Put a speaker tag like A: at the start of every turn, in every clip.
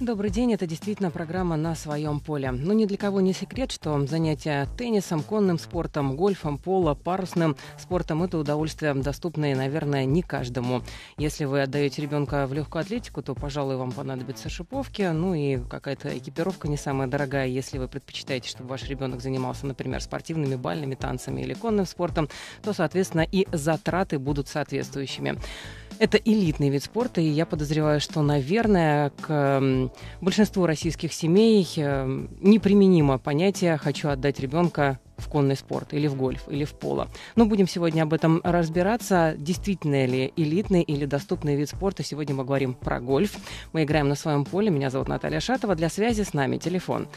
A: Добрый день, это действительно программа «На своем поле». Ну, ни для кого не секрет, что занятия теннисом, конным спортом, гольфом, поло, парусным спортом – это удовольствие, доступное, наверное, не каждому. Если вы отдаете ребенка в легкую атлетику, то, пожалуй, вам понадобятся шиповки, ну и какая-то экипировка не самая дорогая. Если вы предпочитаете, чтобы ваш ребенок занимался, например, спортивными бальными танцами или конным спортом, то, соответственно, и затраты будут соответствующими. Это элитный вид спорта, и я подозреваю, что, наверное, к большинству российских семей э, неприменимо понятие «хочу отдать ребенка в конный спорт или в гольф или в поло. Но будем сегодня об этом разбираться. Действительно ли элитный или доступный вид спорта? Сегодня мы говорим про гольф. Мы играем на своем поле. Меня зовут Наталья Шатова. Для связи с нами телефон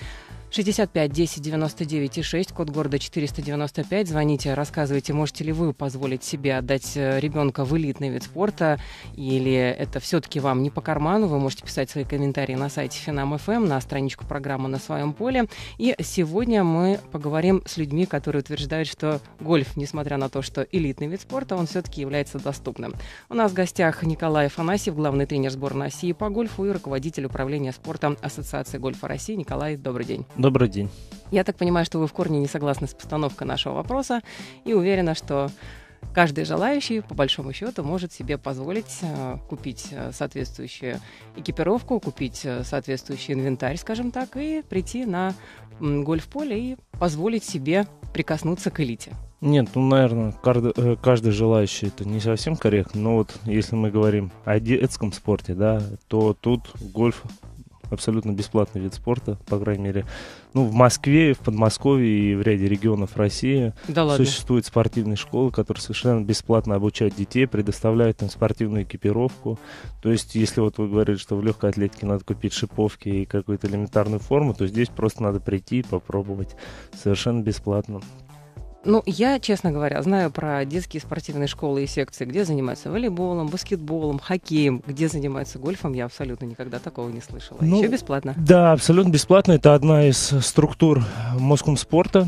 A: 65 10 99 и 6, код города 495. Звоните, рассказывайте, можете ли вы позволить себе отдать э, ребенка в элитный вид спорта, или это все-таки вам не по карману. Вы можете писать свои комментарии на сайте Финам ФМ, на страничку программы на своем поле. И сегодня мы поговорим с людьми, которые утверждают, что гольф, несмотря на то, что элитный вид спорта, он все-таки является доступным. У нас в гостях Николай Афанасьев, главный тренер сборной России по гольфу и руководитель управления спортом Ассоциации гольфа России. Николай, добрый день.
B: Добрый день.
A: Я так понимаю, что вы в корне не согласны с постановкой нашего вопроса и уверена, что каждый желающий, по большому счету, может себе позволить э, купить э, соответствующую экипировку, купить э, соответствующий инвентарь, скажем так, и прийти на гольф-поле и позволить себе прикоснуться к элите.
B: Нет, ну, наверное, каждый, каждый желающий это не совсем корректно, но вот если мы говорим о детском спорте, да, то тут гольф абсолютно бесплатный вид спорта, по крайней мере. Ну, в Москве, в Подмосковье и в ряде регионов России
A: да
B: существуют спортивные школы, которые совершенно бесплатно обучают детей, предоставляют им спортивную экипировку. То есть, если вот вы говорили, что в легкой атлетике надо купить шиповки и какую-то элементарную форму, то здесь просто надо прийти и попробовать совершенно бесплатно.
A: Ну, я, честно говоря, знаю про детские спортивные школы и секции, где занимаются волейболом, баскетболом, хоккеем, где занимаются гольфом. Я абсолютно никогда такого не слышала. Ну, Еще бесплатно?
B: Да, абсолютно бесплатно. Это одна из структур Моском спорта.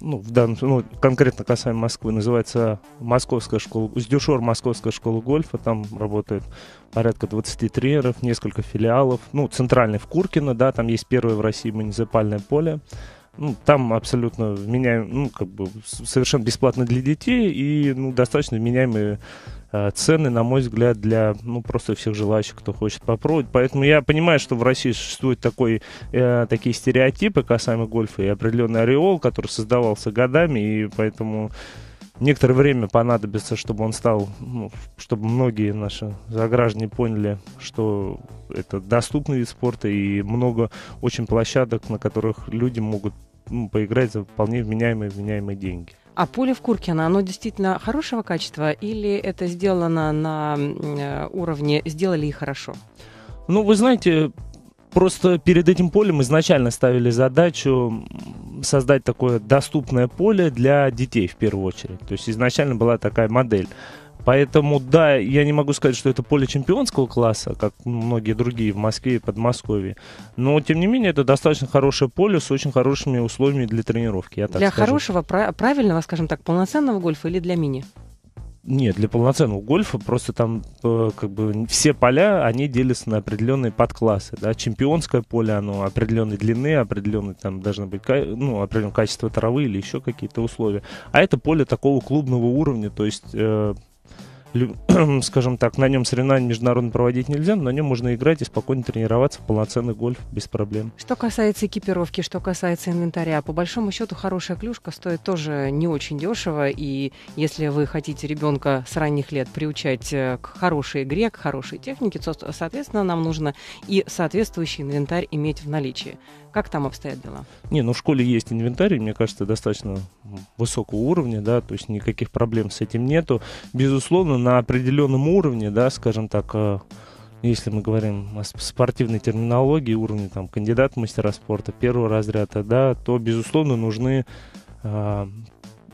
B: Ну, в данном, ну, конкретно касаемо Москвы, называется Московская школа, Сдюшор Московская школа гольфа. Там работает порядка 20 тренеров, несколько филиалов. Ну, центральный в Куркино, да, там есть первое в России муниципальное поле. Ну, там абсолютно вменяем, ну, как бы совершенно бесплатно для детей и ну, достаточно вменяемые э, цены, на мой взгляд, для ну, просто всех желающих, кто хочет попробовать. Поэтому я понимаю, что в России существуют такой, э, такие стереотипы касаемо гольфа и определенный ореол, который создавался годами, и поэтому некоторое время понадобится, чтобы он стал, ну, чтобы многие наши заграждане поняли, что это доступный вид спорта и много очень площадок, на которых люди могут ну, поиграть за вполне вменяемые, вменяемые деньги.
A: А поле в Куркино, оно действительно хорошего качества или это сделано на э, уровне «сделали и хорошо»?
B: Ну, вы знаете, просто перед этим полем изначально ставили задачу создать такое доступное поле для детей в первую очередь. То есть изначально была такая модель. Поэтому, да, я не могу сказать, что это поле чемпионского класса, как многие другие в Москве и Подмосковье. Но, тем не менее, это достаточно хорошее поле с очень хорошими условиями для тренировки. Я
A: так для
B: скажу.
A: хорошего, правильного, скажем так, полноценного гольфа или для мини?
B: Нет, для полноценного гольфа просто там э, как бы все поля, они делятся на определенные подклассы. Да? Чемпионское поле, оно определенной длины, определенной там должно быть ну, определенное качество травы или еще какие-то условия. А это поле такого клубного уровня, то есть э, скажем так, на нем соревнования международно проводить нельзя, но на нем можно играть и спокойно тренироваться в полноценный гольф без проблем.
A: Что касается экипировки, что касается инвентаря, по большому счету хорошая клюшка стоит тоже не очень дешево, и если вы хотите ребенка с ранних лет приучать э, к хорошей игре, к хорошей технике, то, соответственно, нам нужно и соответствующий инвентарь иметь в наличии. Как там обстоят дела?
B: Не, ну в школе есть инвентарь, мне кажется, достаточно высокого уровня, да, то есть никаких проблем с этим нету. Безусловно, на определенном уровне, да, скажем так, э, если мы говорим о спортивной терминологии, уровне там кандидат мастера спорта первого разряда, да, то, безусловно, нужны э,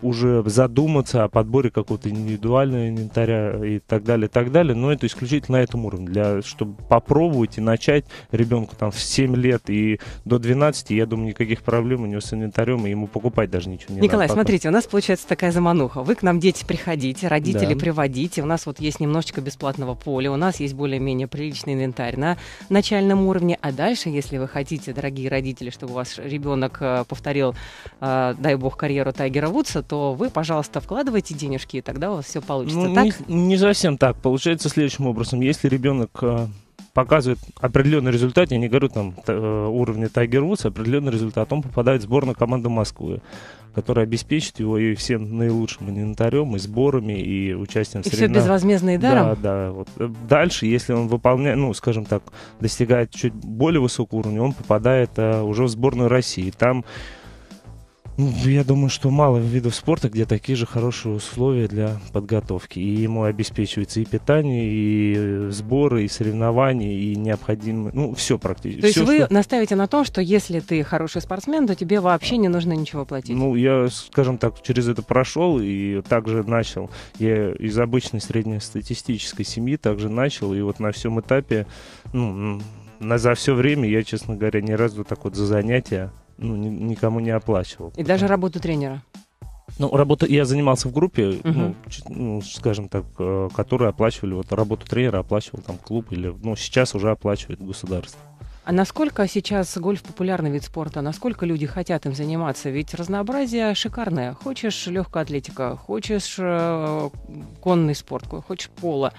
B: уже задуматься о подборе какого-то индивидуального инвентаря и так далее, и так далее, но это исключительно на этом уровне, для, чтобы попробовать и начать ребенку там в 7 лет и до 12, я думаю, никаких проблем у него с инвентарем, и ему покупать даже ничего не
A: Николай,
B: надо.
A: смотрите, у нас получается такая замануха. Вы к нам, дети, приходите, родители да. приводите. У нас вот есть немножечко бесплатного поля, у нас есть более-менее приличный инвентарь на начальном уровне, а дальше, если вы хотите, дорогие родители, чтобы ваш ребенок э, повторил, э, дай бог, карьеру Тайгера Вудса, то вы, пожалуйста, вкладывайте денежки, и тогда у вас все получится.
B: Ну,
A: так?
B: Не, не совсем так. Получается следующим образом. Если ребенок э, показывает определенный результат, я не говорю там уровня Тайгер Вудс, определенный результат, он попадает в сборную команды Москвы которая обеспечит его и всем наилучшим инвентарем, и сборами, и участием в
A: И все безвозмездно и даром?
B: Да, да. Вот. Дальше, если он выполняет, ну, скажем так, достигает чуть более высокого уровня, он попадает а, уже в сборную России. Там я думаю, что мало видов спорта, где такие же хорошие условия для подготовки. И ему обеспечивается и питание, и сборы, и соревнования, и необходимые, ну, все практически.
A: То есть
B: все,
A: вы
B: что...
A: настаиваете на том, что если ты хороший спортсмен, то тебе вообще не нужно ничего платить?
B: Ну, я, скажем так, через это прошел и также начал. Я из обычной среднестатистической семьи также начал, и вот на всем этапе, ну, на, за все время я, честно говоря, ни разу так вот за занятия ну, ни, никому не оплачивал.
A: И даже работу тренера?
B: Ну, работа, я занимался в группе, uh-huh. ну, ну, скажем так, э, которые оплачивали, вот работу тренера оплачивал там клуб или, ну, сейчас уже оплачивает государство.
A: А насколько сейчас гольф популярный вид спорта? Насколько люди хотят им заниматься? Ведь разнообразие шикарное. Хочешь легкая атлетика, хочешь э, конный спорт, хочешь поло.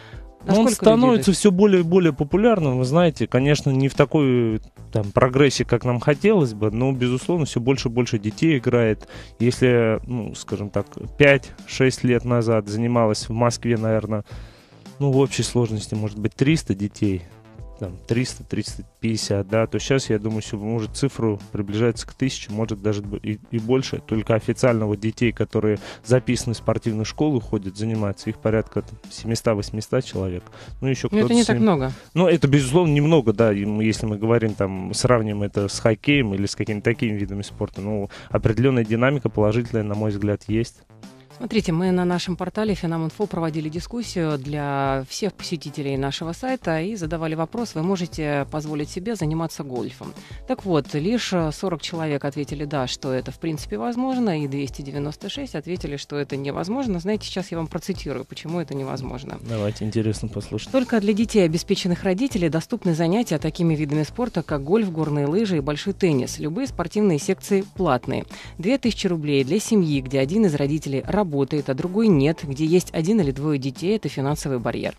B: Но он становится все более и более популярным, вы знаете, конечно, не в такой там прогрессе, как нам хотелось бы, но, безусловно, все больше и больше детей играет. Если, ну, скажем так, 5-6 лет назад занималась в Москве, наверное, ну, в общей сложности, может быть, 300 детей, там 300-350, да, то сейчас, я думаю, может цифру приближается к 1000, может даже и, и больше. Только официально вот детей, которые записаны в спортивную школу, ходят, заниматься, их порядка 700-800 человек.
A: Ну, еще кто-то... это не так много.
B: Ну, это, безусловно, немного, да, если мы говорим, там, сравним это с хоккеем или с какими-то такими видами спорта, ну, определенная динамика положительная, на мой взгляд, есть.
A: Смотрите, мы на нашем портале Финам.инфо проводили дискуссию для всех посетителей нашего сайта и задавали вопрос, вы можете позволить себе заниматься гольфом. Так вот, лишь 40 человек ответили «да», что это в принципе возможно, и 296 ответили, что это невозможно. Знаете, сейчас я вам процитирую, почему это невозможно.
B: Давайте, интересно послушать.
A: Только для детей обеспеченных родителей доступны занятия такими видами спорта, как гольф, горные лыжи и большой теннис. Любые спортивные секции платные. 2000 рублей для семьи, где один из родителей работает работает, а другой нет, где есть один или двое детей, это финансовый барьер.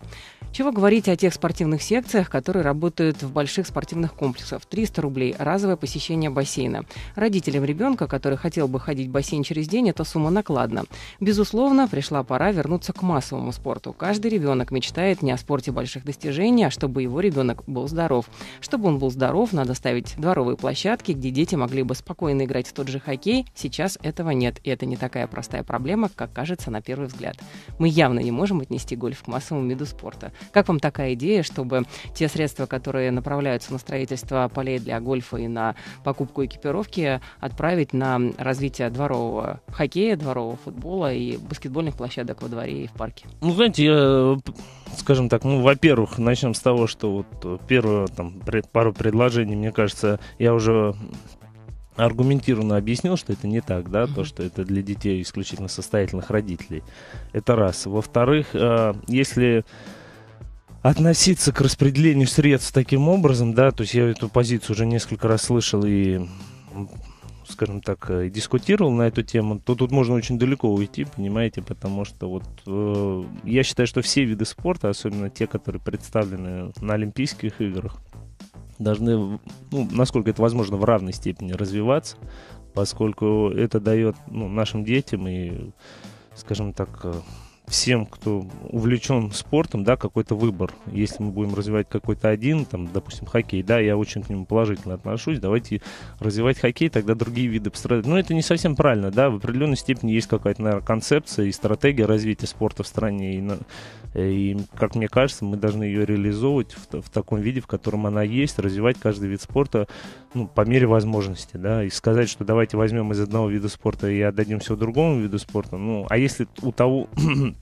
A: Чего говорить о тех спортивных секциях, которые работают в больших спортивных комплексах. 300 рублей – разовое посещение бассейна. Родителям ребенка, который хотел бы ходить в бассейн через день, эта сумма накладна. Безусловно, пришла пора вернуться к массовому спорту. Каждый ребенок мечтает не о спорте больших достижений, а чтобы его ребенок был здоров. Чтобы он был здоров, надо ставить дворовые площадки, где дети могли бы спокойно играть в тот же хоккей. Сейчас этого нет, и это не такая простая проблема, как кажется на первый взгляд. Мы явно не можем отнести гольф к массовому виду спорта. Как вам такая идея, чтобы те средства, которые направляются на строительство полей для гольфа и на покупку экипировки, отправить на развитие дворового хоккея, дворового футбола и баскетбольных площадок во дворе и в парке?
B: Ну, знаете, я, скажем так, ну, во-первых, начнем с того, что вот первое, там, пару предложений, мне кажется, я уже аргументированно объяснил, что это не так, да, то, что это для детей исключительно состоятельных родителей. Это раз. Во-вторых, э, если относиться к распределению средств таким образом, да, то есть я эту позицию уже несколько раз слышал и скажем так, э, дискутировал на эту тему, то тут можно очень далеко уйти, понимаете, потому что вот э, я считаю, что все виды спорта, особенно те, которые представлены на Олимпийских играх, должны, ну, насколько это возможно, в равной степени развиваться, поскольку это дает ну, нашим детям и, скажем так, э, всем, кто увлечен спортом, да, какой-то выбор. Если мы будем развивать какой-то один, там, допустим, хоккей, да, я очень к нему положительно отношусь, давайте развивать хоккей, тогда другие виды пострадают. Но это не совсем правильно, да, в определенной степени есть какая-то, наверное, концепция и стратегия развития спорта в стране, и, и как мне кажется, мы должны ее реализовывать в, в таком виде, в котором она есть, развивать каждый вид спорта, ну, по мере возможности, да, и сказать, что давайте возьмем из одного вида спорта и отдадим все другому виду спорта, ну, а если у того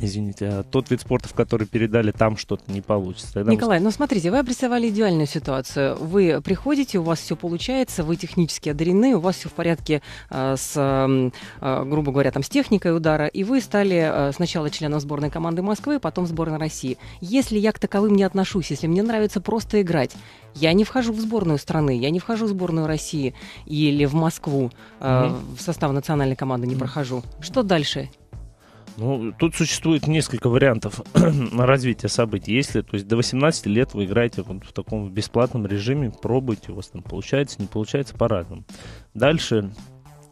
B: извините, а тот вид спорта, в который передали, там что-то не получится.
A: Тогда Николай, мы... ну смотрите, вы обрисовали идеальную ситуацию. Вы приходите, у вас все получается, вы технически одарены, у вас все в порядке э, с, э, грубо говоря, там, с техникой удара, и вы стали э, сначала членом сборной команды Москвы, потом сборной России. Если я к таковым не отношусь, если мне нравится просто играть, я не вхожу в сборную страны, я не вхожу в сборную России или в Москву, э, mm-hmm. в состав национальной команды не mm-hmm. прохожу. Что дальше?
B: Ну, тут существует несколько вариантов развития событий. Если, то есть до 18 лет вы играете вот в таком бесплатном режиме, пробуйте, у вас там получается, не получается по-разному. Дальше,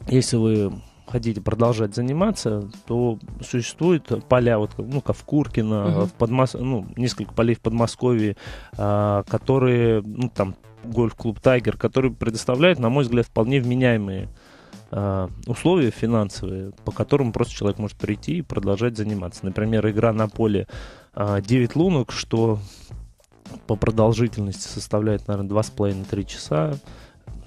B: если вы хотите продолжать заниматься, то существуют поля, вот, ну, как в Куркино, uh-huh. в Подмос... ну, несколько полей в Подмосковье, а, которые, ну, там, гольф-клуб «Тайгер», которые предоставляют, на мой взгляд, вполне вменяемые Э, условия финансовые, по которым просто человек может прийти и продолжать заниматься. Например, игра на поле 9 э, лунок, что по продолжительности составляет, наверное, 2,5-3 часа,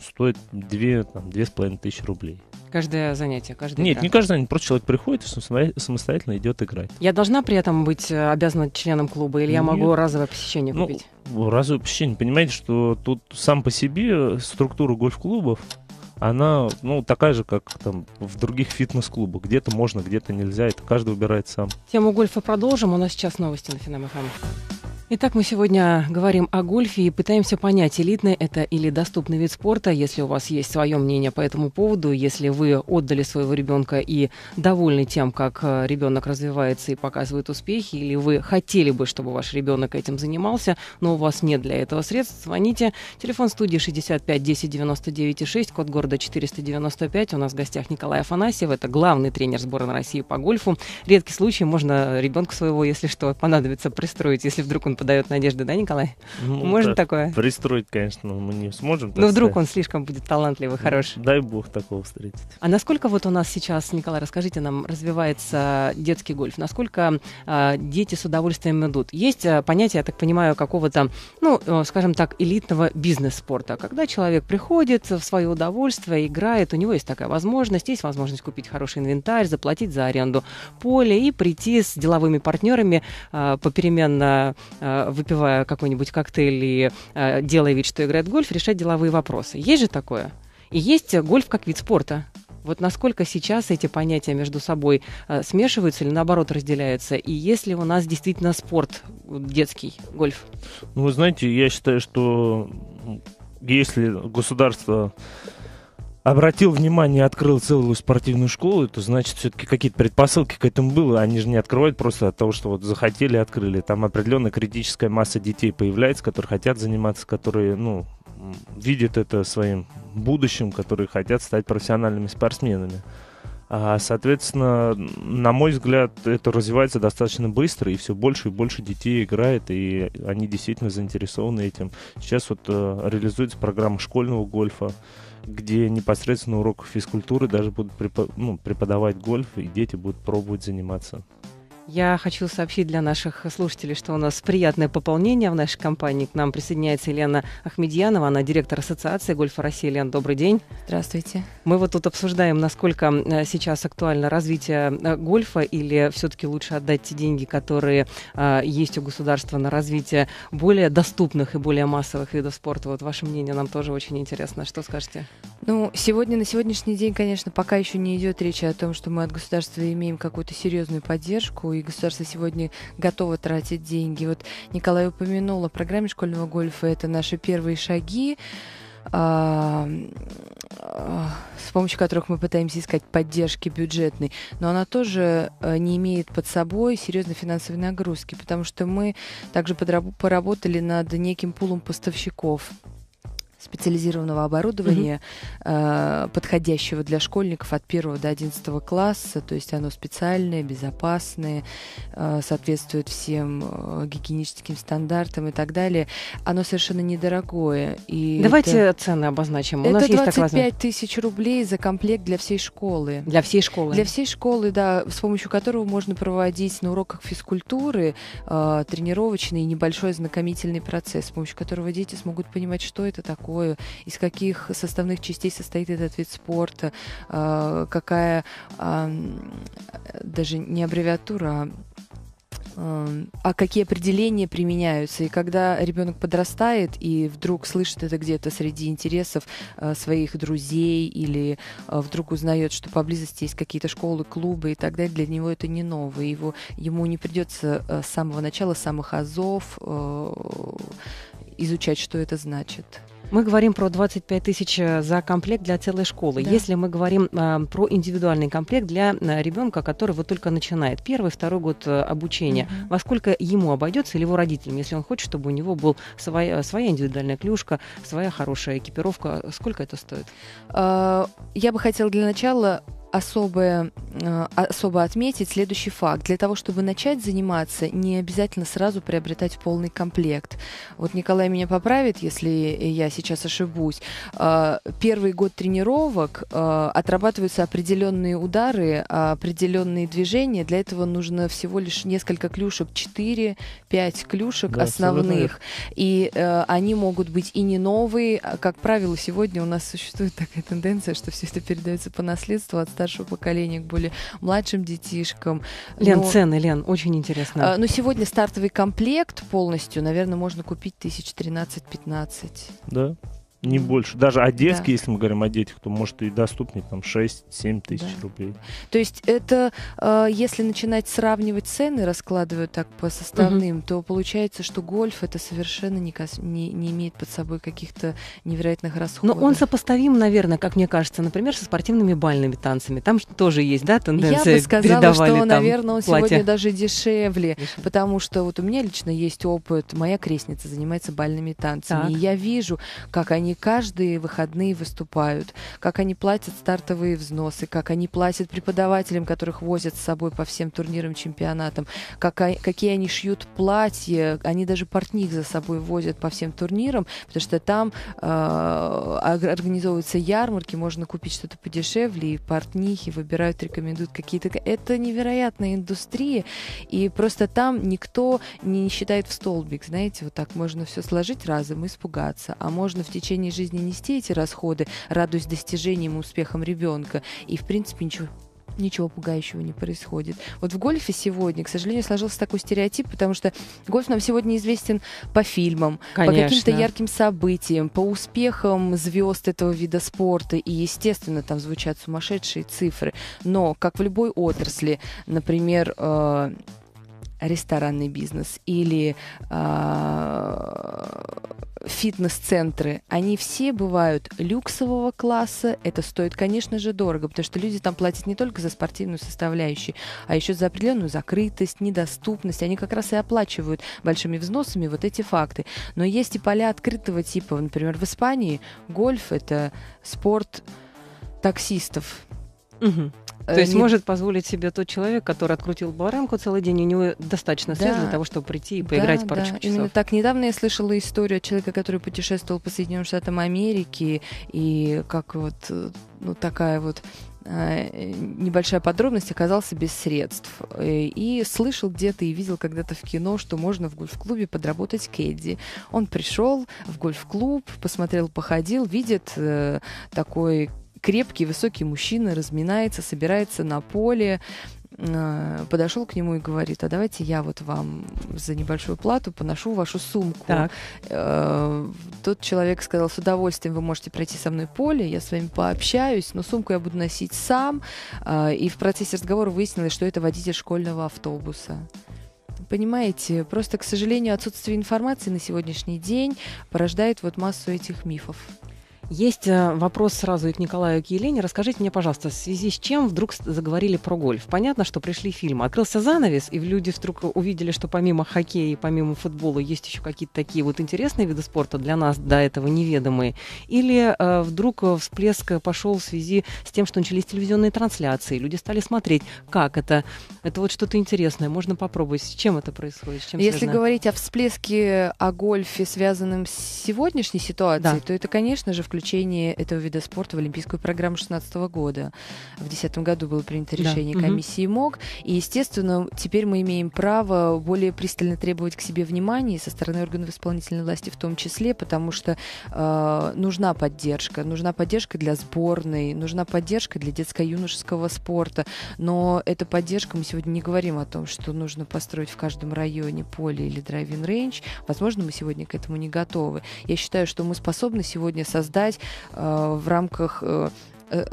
B: стоит 2, там, 2,5 тысячи рублей.
A: Каждое занятие, каждое
B: Нет, игра. не каждое занятие, просто человек приходит и самостоятельно идет играть.
A: Я должна при этом быть э, обязана членом клуба, или Нет. я могу разовое посещение ну, купить?
B: Ну, разовое посещение. Понимаете, что тут сам по себе структура гольф-клубов она, ну, такая же, как там в других фитнес-клубах. Где-то можно, где-то нельзя. Это каждый выбирает сам.
A: Тему гольфа продолжим. У нас сейчас новости на Финам Итак, мы сегодня говорим о гольфе и пытаемся понять, элитный это или доступный вид спорта. Если у вас есть свое мнение по этому поводу, если вы отдали своего ребенка и довольны тем, как э, ребенок развивается и показывает успехи, или вы хотели бы, чтобы ваш ребенок этим занимался, но у вас нет для этого средств, звоните. Телефон студии 65 10 99 6, код города 495. У нас в гостях Николай Афанасьев, это главный тренер сборной России по гольфу. Редкий случай, можно ребенка своего, если что, понадобится пристроить, если вдруг он подает надежды, да, Николай? Ну, Можно да, такое?
B: Пристроить, конечно, мы не сможем.
A: Но вдруг сказать. он слишком будет талантливый, хороший.
B: Дай бог такого встретить.
A: А насколько вот у нас сейчас, Николай, расскажите нам, развивается детский гольф? Насколько э, дети с удовольствием идут? Есть э, понятие, я так понимаю, какого-то, ну, э, скажем так, элитного бизнес-спорта, когда человек приходит в свое удовольствие, играет, у него есть такая возможность, есть возможность купить хороший инвентарь, заплатить за аренду поля и прийти с деловыми партнерами э, попеременно выпивая какой-нибудь коктейль и э, делая вид, что играет в гольф, решать деловые вопросы. Есть же такое? И есть гольф как вид спорта. Вот насколько сейчас эти понятия между собой э, смешиваются или наоборот разделяются? И есть ли у нас действительно спорт детский, гольф?
B: Ну, вы знаете, я считаю, что если государство обратил внимание, открыл целую спортивную школу, то значит все-таки какие-то предпосылки к этому было. Они же не открывают просто от того, что вот захотели, открыли. Там определенная критическая масса детей появляется, которые хотят заниматься, которые, ну, видят это своим будущим, которые хотят стать профессиональными спортсменами. А, соответственно, на мой взгляд, это развивается достаточно быстро, и все больше и больше детей играет, и они действительно заинтересованы этим. Сейчас вот э, реализуется программа школьного гольфа, где непосредственно урок физкультуры даже будут препод, ну, преподавать гольф, и дети будут пробовать заниматься.
A: Я хочу сообщить для наших слушателей, что у нас приятное пополнение в нашей компании. К нам присоединяется Елена Ахмедьянова, она директор Ассоциации Гольфа России. Елена, добрый день.
C: Здравствуйте.
A: Мы вот тут обсуждаем, насколько э, сейчас актуально развитие э, гольфа или все-таки лучше отдать те деньги, которые э, есть у государства на развитие более доступных и более массовых видов спорта. Вот ваше мнение нам тоже очень интересно. Что скажете?
C: Ну, сегодня, на сегодняшний день, конечно, пока еще не идет речи о том, что мы от государства имеем какую-то серьезную поддержку и государство сегодня готово тратить деньги. Вот Николай упомянул о программе школьного гольфа. Это наши первые шаги а, а, с помощью которых мы пытаемся искать поддержки бюджетной, но она тоже а, не имеет под собой серьезной финансовой нагрузки, потому что мы также поработали над неким пулом поставщиков специализированного оборудования, mm-hmm. э, подходящего для школьников от 1 до 11 класса. То есть оно специальное, безопасное, э, соответствует всем э, гигиеническим стандартам и так далее. Оно совершенно недорогое. И
A: Давайте это, цены обозначим. У
C: это
A: нас
C: 25
A: есть
C: тысяч рублей за комплект для всей школы.
A: Для всей школы?
C: Для всей школы, да, с помощью которого можно проводить на уроках физкультуры э, тренировочный и небольшой ознакомительный процесс, с помощью которого дети смогут понимать, что это такое такое, из каких составных частей состоит этот вид спорта, э, какая даже не аббревиатура, а а какие определения применяются. И когда ребенок подрастает и вдруг слышит это где-то среди интересов э, своих друзей или вдруг узнает, что поблизости есть какие-то школы, клубы и так далее, для него это не новое. Его, ему не придется с самого начала, с самых азов изучать, что это значит.
A: Мы говорим про 25 тысяч э, за комплект для целой школы. Да. Если мы говорим а, про индивидуальный комплект для а, ребенка, который вот только начинает первый, второй год а, обучения, угу. во сколько ему обойдется или его родителям, если он хочет, чтобы у него был своя, своя индивидуальная клюшка, своя хорошая экипировка, сколько это стоит?
C: Я бы хотела для начала особое, э, особо отметить следующий факт. Для того, чтобы начать заниматься, не обязательно сразу приобретать полный комплект. Вот Николай меня поправит, если я сейчас ошибусь. Э, первый год тренировок э, отрабатываются определенные удары, определенные движения. Для этого нужно всего лишь несколько клюшек, 4-5 клюшек да, основных. И они могут быть и не новые. Как правило, сегодня у нас существует такая тенденция, что все это передается по наследству от старшего поколения к более младшим детишкам.
A: Лен, но, цены, Лен, очень интересно.
C: А, но сегодня стартовый комплект полностью, наверное, можно купить тысяч 13-15.
B: Да не больше. Даже одесский, да. если мы говорим о детях, то может и доступнее там 6-7 тысяч да. рублей.
C: То есть это, э, если начинать сравнивать цены, раскладывать так по составным, угу. то получается, что гольф это совершенно не, не, не имеет под собой каких-то невероятных расходов.
A: Но он сопоставим, наверное, как мне кажется, например, со спортивными бальными танцами. Там тоже есть, да, тенденция
C: Я бы сказала, что, наверное, он платья. сегодня даже дешевле, дешевле, потому что вот у меня лично есть опыт. Моя крестница занимается бальными танцами, так. и я вижу, как они каждые выходные выступают, как они платят стартовые взносы, как они платят преподавателям, которых возят с собой по всем турнирам, чемпионатам, как, какие они шьют платья, они даже портних за собой возят по всем турнирам, потому что там э, организовываются ярмарки, можно купить что-то подешевле, и портнихи выбирают, рекомендуют какие-то... Это невероятная индустрия, и просто там никто не считает в столбик, знаете, вот так можно все сложить разом, испугаться, а можно в течение течение жизни нести эти расходы, радуясь достижениям и успехам ребенка. И, в принципе, ничего ничего пугающего не происходит. Вот в гольфе сегодня, к сожалению, сложился такой стереотип, потому что гольф нам сегодня известен по фильмам, Конечно. по каким-то ярким событиям, по успехам звезд этого вида спорта, и, естественно, там звучат сумасшедшие цифры. Но, как в любой отрасли, например, э, ресторанный бизнес или э, фитнес-центры, они все бывают люксового класса. Это стоит, конечно же, дорого, потому что люди там платят не только за спортивную составляющую, а еще за определенную закрытость, недоступность. Они как раз и оплачивают большими взносами вот эти факты. Но есть и поля открытого типа. Например, в Испании гольф — это спорт таксистов.
A: Угу. То есть не... может позволить себе тот человек, который открутил баранку целый день, у него достаточно средств да. для того, чтобы прийти и поиграть да, парочку
C: да.
A: часов.
C: Именно так. Недавно я слышала историю человека, который путешествовал по Соединенным Штатам Америки, и как вот ну, такая вот э, небольшая подробность оказался без средств. Э, и слышал где-то и видел когда-то в кино, что можно в гольф-клубе подработать кэдди. Он пришел в гольф-клуб, посмотрел, походил, видит э, такой крепкий, высокий мужчина разминается, собирается на поле, э, подошел к нему и говорит, а давайте я вот вам за небольшую плату поношу вашу сумку. Так. Э, тот человек сказал, с удовольствием вы можете пройти со мной поле, я с вами пообщаюсь, но сумку я буду носить сам. Э, и в процессе разговора выяснилось, что это водитель школьного автобуса. Понимаете, просто, к сожалению, отсутствие информации на сегодняшний день порождает вот массу этих мифов.
A: Есть э, вопрос сразу и к Николаю и к Елене. Расскажите мне, пожалуйста, в связи с чем вдруг заговорили про гольф? Понятно, что пришли фильмы. Открылся занавес, и люди вдруг увидели, что помимо хоккея и помимо футбола есть еще какие-то такие вот интересные виды спорта для нас до этого неведомые. Или э, вдруг всплеск пошел в связи с тем, что начались телевизионные трансляции. Люди стали смотреть, как это. Это вот что-то интересное. Можно попробовать. С чем это происходит? С чем
C: Если
A: связано?
C: говорить о всплеске о гольфе, связанном с сегодняшней ситуацией,
A: Да.
C: то это, конечно же, включение этого вида спорта в Олимпийскую программу 2016 года. В 2010 году было принято
A: Да.
C: решение
A: Мгм.
C: комиссии МОК, и, естественно, теперь мы имеем право более пристально требовать к себе внимания со стороны органов исполнительной власти в том числе, потому что э, нужна поддержка, нужна поддержка для сборной, нужна поддержка для детско-юношеского спорта, но эта поддержка, мы сегодня не говорим о том, что нужно построить в каждом районе поле или драйвин рейндж. Возможно, мы сегодня к этому не готовы. Я считаю, что мы способны сегодня создать э, в рамках э, э,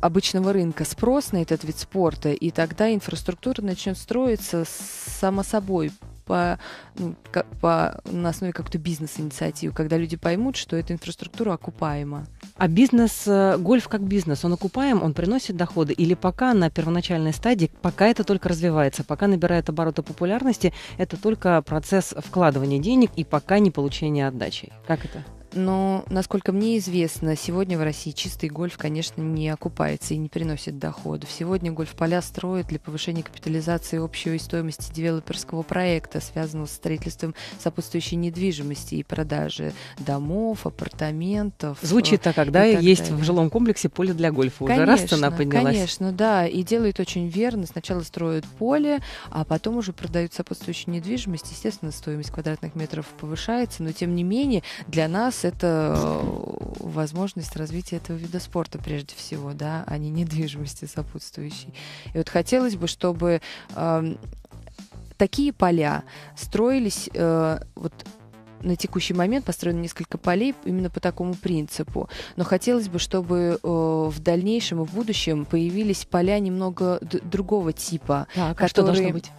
C: обычного рынка спрос на этот вид спорта, и тогда инфраструктура начнет строиться само собой по, ну, по, на основе какой-то бизнес-инициативы, когда люди поймут, что эта инфраструктура окупаема.
A: А бизнес, гольф как бизнес, он окупаем, он приносит доходы? Или пока на первоначальной стадии, пока это только развивается, пока набирает обороты популярности, это только процесс вкладывания денег и пока не получения отдачи? Как это?
C: Но, насколько мне известно, сегодня в России чистый гольф, конечно, не окупается и не приносит доходов. Сегодня гольф-поля строят для повышения капитализации общей стоимости девелоперского проекта, связанного с строительством сопутствующей недвижимости и продажи домов, апартаментов.
A: Звучит так, когда есть
C: далее.
A: в жилом комплексе поле для гольфа. Уже раз цена поднялась.
C: Конечно, да. И делают очень верно. Сначала строят поле, а потом уже продают сопутствующую недвижимость. Естественно, стоимость квадратных метров повышается, но тем не менее для нас это э, возможность развития этого вида спорта прежде всего, да, а не недвижимости сопутствующей. И вот хотелось бы, чтобы эм, такие поля строились э, вот на текущий момент построено несколько полей именно по такому принципу. Но хотелось бы, чтобы э, в дальнейшем и в будущем появились поля немного другого типа,
A: Так, а что должно
C: которые-
A: быть?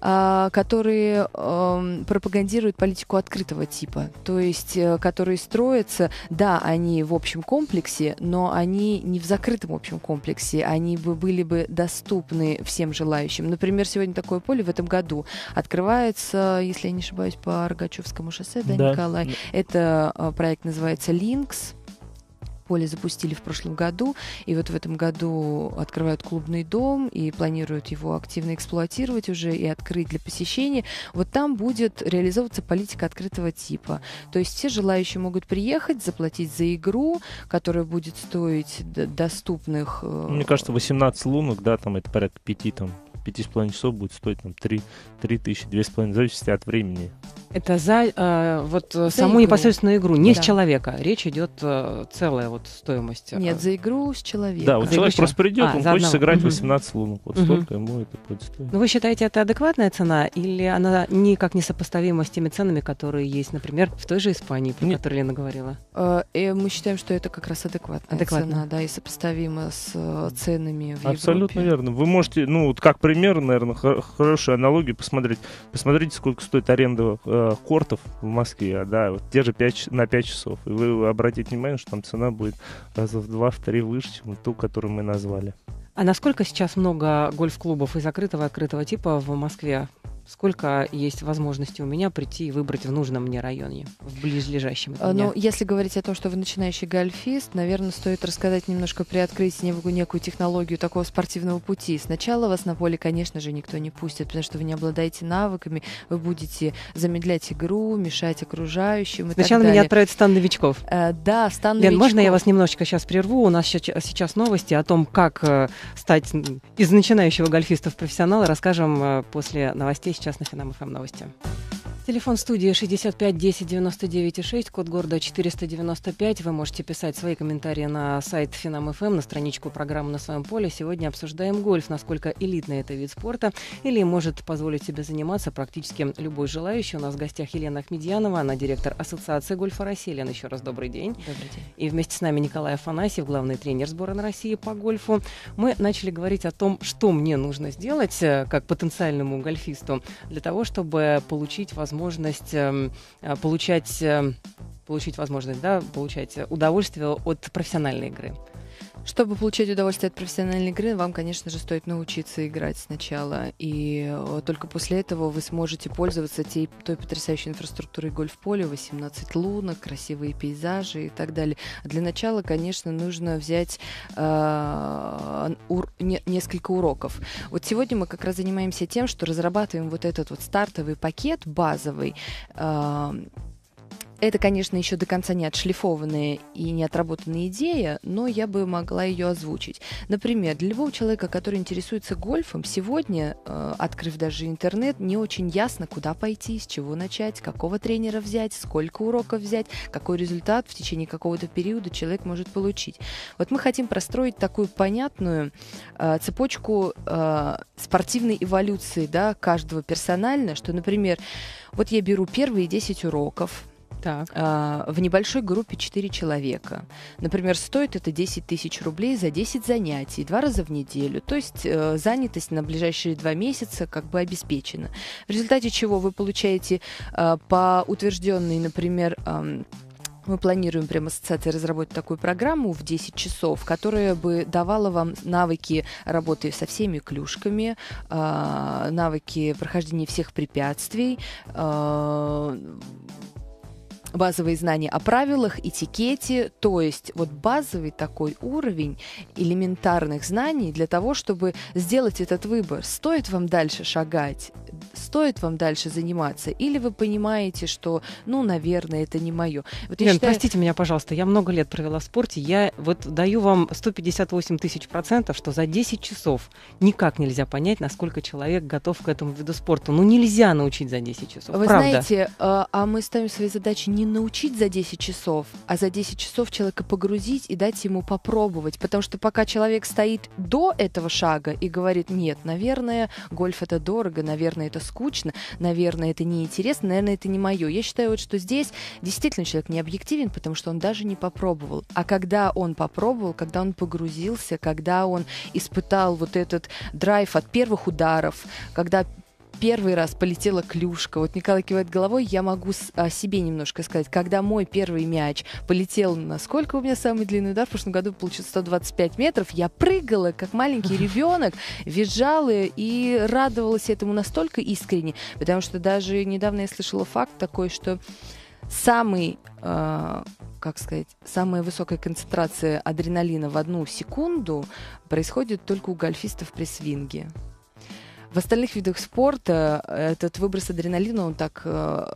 C: А, которые эм, пропагандируют политику открытого типа, то есть э, которые строятся, да, они в общем комплексе, но они не в закрытом общем комплексе, они бы были бы доступны всем желающим. Например, сегодня такое поле в этом году открывается, если я не ошибаюсь, по Рогачевскому шоссе, да,
B: Да.
C: Николай? Это э, проект называется Links. Поле запустили в прошлом году, и вот в этом году открывают клубный дом и планируют его активно эксплуатировать уже и открыть для посещения. Вот там будет реализовываться политика открытого типа. То есть все желающие могут приехать, заплатить за игру, которая будет стоить доступных... э,
B: Мне кажется, 18 лунок, да, там это порядка 5, там, 5,5 часов будет стоить там 3, 3 тысячи, 2,5, в зависимости от времени.
A: Это за э, вот э,
C: За
A: саму
C: игру.
A: непосредственную игру, не
C: Да.
A: с человека. Речь идет э, целая вот стоимость. э,
C: Нет, за игру с человеком.
B: Да, вот
A: За
B: человек
A: игру
B: просто придет,
A: А,
B: он хочет
A: одного.
B: сыграть
A: Мгм.
B: 18 лунок. Вот
A: Мгм.
B: столько ему это будет стоить.
A: Ну, вы считаете, это адекватная цена или она никак не сопоставима с теми ценами, которые есть, например, в той же Испании, про
B: Нет.
A: которую Лена говорила?
C: Э, и мы считаем, что это как раз адекватная
A: Адекватно.
C: цена, да, и сопоставима с э, ценами в
B: Абсолютно
C: Европе.
B: верно. Вы можете, ну, вот как пример, наверное, хо- хорошую аналогию посмотреть. Посмотрите, сколько стоит аренда э, кортов в Москве, а, да, вот те же 5, на 5 часов. И вы обратите внимание, что там цена будет раза в два, в три выше, чем ту, которую мы назвали.
A: А насколько сейчас много гольф-клубов и закрытого и открытого типа в Москве? Сколько есть возможности у меня прийти и выбрать в нужном мне районе, в близлежащем от
C: А,
A: меня?
C: Ну, если говорить о том, что вы начинающий гольфист, наверное, стоит рассказать немножко, приоткрыть некую, некую технологию такого спортивного пути. Сначала вас на поле, конечно же, никто не пустит, потому что вы не обладаете навыками, вы будете замедлять игру, мешать окружающим и
A: Сначала
C: так
A: меня
C: далее.
A: отправят в стан новичков.
C: Э, да, стан
A: Лен, можно я
C: новичков.
A: вас немножечко сейчас прерву? У нас сейчас новости о том, как э, стать из начинающего гольфиста в профессионала. Расскажем э, после новостей сейчас на Финам ФМ новости. Телефон студии 65 10 99 6, код города 495. Вы можете писать свои комментарии на сайт Финам ФМ, на страничку программы «На своем поле». Сегодня обсуждаем гольф, насколько элитный это вид спорта или может позволить себе заниматься практически любой желающий. У нас в гостях Елена Ахмедьянова, она директор Ассоциации гольфа России. Лена, еще раз добрый день.
C: Добрый день.
A: И вместе с нами Николай Афанасьев, главный тренер сборной России по гольфу. Мы начали говорить о том, что мне нужно сделать э, как потенциальному гольфисту для того, чтобы получить возможность эм, э, получать эм, получить возможность, да, получать удовольствие от профессиональной игры?
C: Чтобы получать удовольствие от профессиональной игры, вам, конечно же, стоит научиться играть сначала. И э, только после этого вы сможете пользоваться тей, той потрясающей инфраструктурой гольф-поля, 18 лунок, красивые пейзажи и так далее. Для начала, конечно, нужно взять э, ур, не, несколько уроков. Вот сегодня мы как раз занимаемся тем, что разрабатываем вот этот вот стартовый пакет базовый, э, это, конечно, еще до конца не отшлифованная и не отработанная идея, но я бы могла ее озвучить. Например, для любого человека, который интересуется гольфом, сегодня, э, открыв даже интернет, не очень ясно, куда пойти, с чего начать, какого тренера взять, сколько уроков взять, какой результат в течение какого-то периода человек может получить. Вот мы хотим простроить такую понятную э, цепочку э, спортивной эволюции да, каждого персонально, что, например, вот я беру первые 10 уроков, так. А, в небольшой группе 4 человека. Например, стоит это 10 тысяч рублей за 10 занятий, два раза в неделю. То есть э, занятость на ближайшие два месяца как бы обеспечена. В результате чего вы получаете э, по утвержденной, например, э, мы планируем прямо ассоциации разработать такую программу в 10 часов, которая бы давала вам навыки работы со всеми клюшками, э, навыки прохождения всех препятствий, э, базовые знания о правилах, этикете, то есть вот базовый такой уровень элементарных знаний для того, чтобы сделать этот выбор. Стоит вам дальше шагать, стоит вам дальше заниматься, или вы понимаете, что, ну, наверное, это не мое.
A: Вот Лен, считаю... простите меня, пожалуйста, я много лет провела в спорте, я вот даю вам 158 тысяч процентов, что за 10 часов никак нельзя понять, насколько человек готов к этому виду спорта. Ну, нельзя научить за 10 часов,
C: Вы
A: правда.
C: знаете, а, а мы ставим свои задачи не научить за 10 часов, а за 10 часов человека погрузить и дать ему попробовать, потому что пока человек стоит до этого шага и говорит, нет, наверное, гольф это дорого, наверное, это скучно, наверное, это неинтересно, наверное, это не мое. Я считаю, вот, что здесь действительно человек не объективен, потому что он даже не попробовал. А когда он попробовал, когда он погрузился, когда он испытал вот этот драйв от первых ударов, когда первый раз полетела клюшка. Вот Николай кивает головой, я могу о себе немножко сказать. Когда мой первый мяч полетел на сколько у меня самый длинный удар? В прошлом году получил 125 метров. Я прыгала, как маленький ребенок, визжала и радовалась этому настолько искренне, потому что даже недавно я слышала факт такой, что самый, э, как сказать, самая высокая концентрация адреналина в одну секунду происходит только у гольфистов при свинге. В остальных видах спорта э, этот выброс адреналина, он так э,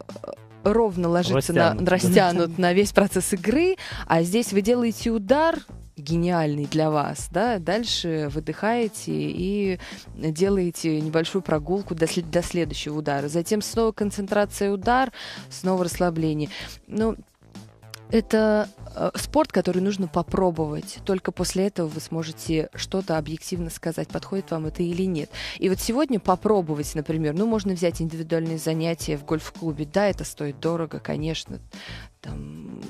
C: ровно ложится растянут. на растянут на весь процесс игры, а здесь вы делаете удар гениальный для вас, да, дальше выдыхаете и делаете небольшую прогулку до, до следующего удара, затем снова концентрация удар, снова расслабление. Ну, это э, спорт, который нужно попробовать. Только после этого вы сможете что-то объективно сказать, подходит вам это или нет. И вот сегодня попробовать, например, ну, можно взять индивидуальные занятия в гольф-клубе. Да, это стоит дорого, конечно. Там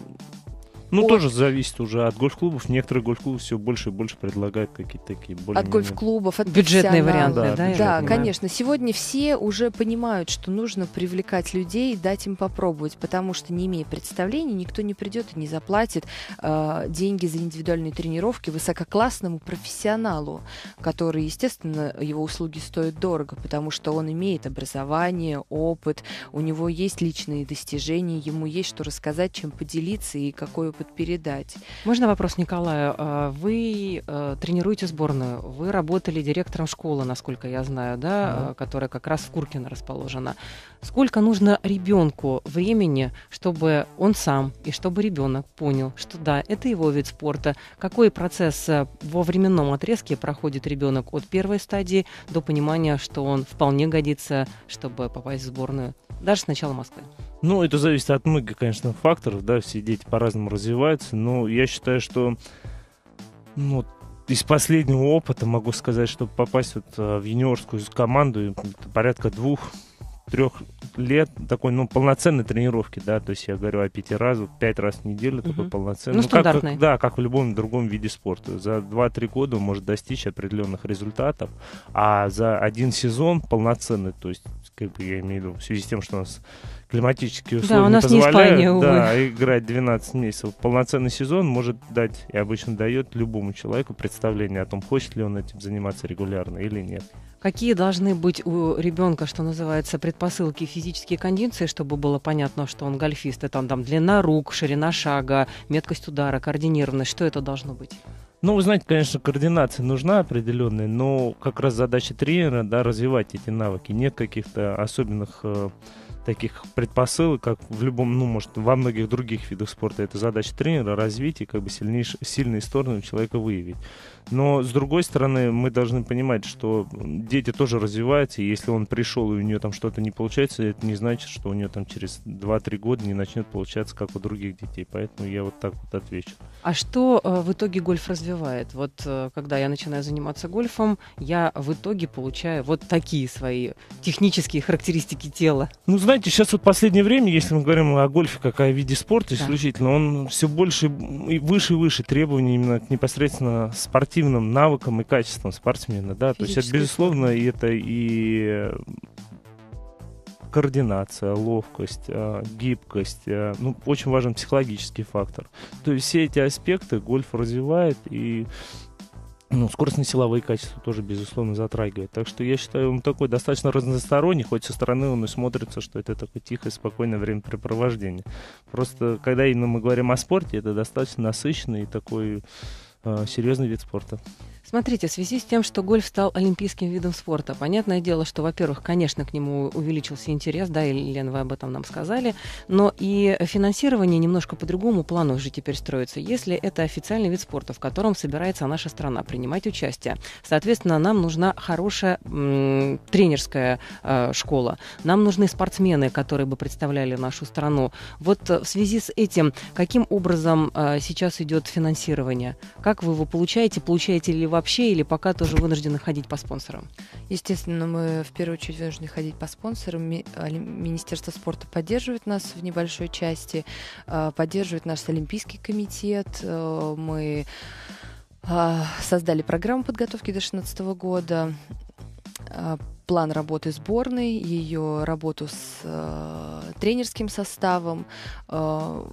B: ну, от... тоже зависит уже от гольф-клубов. Некоторые гольф-клубы все больше и больше предлагают какие-то такие более...
C: От гольф-клубов, от
A: Бюджетные варианты,
C: да?
A: Да,
C: да конечно. Сегодня все уже понимают, что нужно привлекать людей и дать им попробовать, потому что, не имея представления, никто не придет и не заплатит э, деньги за индивидуальные тренировки высококлассному профессионалу, который, естественно, его услуги стоят дорого, потому что он имеет образование, опыт, у него есть личные достижения, ему есть что рассказать, чем поделиться и какой опыт передать.
A: Можно вопрос Николаю? А, вы э, тренируете сборную, вы работали директором школы, насколько я знаю, да, mm которая как раз в Куркино расположена. Сколько нужно ребенку времени, чтобы он сам и чтобы ребенок понял, что да, это его вид спорта. Какой процесс э, во временном отрезке проходит ребенок от первой стадии до понимания, что он вполне годится, чтобы попасть в сборную, даже с начала Москвы?
B: Ну, это зависит от многих, конечно, факторов, да, все дети по-разному развиваются, но я считаю, что ну, из последнего опыта могу сказать, что попасть вот э, в юниорскую команду порядка двух трех лет такой, ну, полноценной тренировки, да, то есть я говорю о пяти раз, пять раз в неделю угу. такой полноценный.
A: Ну, ну
B: как, как, да, как в любом другом виде спорта. За 2-3 года он может достичь определенных результатов, а за один сезон полноценный, то есть, как бы я имею в виду, в связи с тем, что у нас климатические условия
A: да, у нас
B: не позволяют
A: не Испания, увы.
B: да, играть 12 месяцев. Полноценный сезон может дать, и обычно дает любому человеку представление о том, хочет ли он этим заниматься регулярно или нет.
A: Какие должны быть у ребенка, что называется, предпосылки физические кондиции, чтобы было понятно, что он гольфист? Это там, там длина рук, ширина шага, меткость удара, координированность. Что это должно быть?
B: Ну, вы знаете, конечно, координация нужна определенная, но как раз задача тренера, да, развивать эти навыки. Нет каких-то особенных э, таких предпосылок, как в любом, ну, может, во многих других видах спорта. Это задача тренера развить и как бы сильнейшие, сильные стороны у человека выявить. Но, с другой стороны, мы должны понимать, что дети тоже развиваются, и если он пришел, и у нее там что-то не получается, это не значит, что у нее там через 2-3 года не начнет получаться, как у других детей. Поэтому я вот так вот отвечу.
A: А что э, в итоге гольф развивает? Вот э, когда я начинаю заниматься гольфом, я в итоге получаю вот такие свои технические характеристики тела.
B: Ну, знаете, сейчас вот последнее время, если мы говорим о гольфе как о виде спорта да. исключительно, он все больше и выше и выше требований именно непосредственно спортивных спортивным навыкам и качествам спортсмена, да, то есть это безусловно и это и координация, ловкость, э, гибкость, э, ну, очень важен психологический фактор. То есть все эти аспекты гольф развивает и ну, скоростно-силовые качества тоже, безусловно, затрагивает. Так что я считаю, он такой достаточно разносторонний, хоть со стороны он и смотрится, что это такое тихое, спокойное времяпрепровождение. Просто, когда именно мы говорим о спорте, это достаточно насыщенный такой э, серьезный вид спорта.
A: Смотрите, в связи с тем, что гольф стал олимпийским видом спорта, понятное дело, что, во-первых, конечно, к нему увеличился интерес, да, Елена, вы об этом нам сказали, но и финансирование немножко по другому плану уже теперь строится. Если это официальный вид спорта, в котором собирается наша страна принимать участие, соответственно, нам нужна хорошая м- тренерская э, школа, нам нужны спортсмены, которые бы представляли нашу страну. Вот в связи с этим, каким образом э, сейчас идет финансирование? Как вы его получаете? Получаете ли вы вообще или пока тоже вынуждены ходить по спонсорам?
C: Естественно, мы в первую очередь вынуждены ходить по спонсорам. Министерство спорта поддерживает нас в небольшой части, а, поддерживает наш Олимпийский комитет. Э, мы а, создали программу подготовки до 2016 года а, план работы сборной, ее работу с э, тренерским составом, э,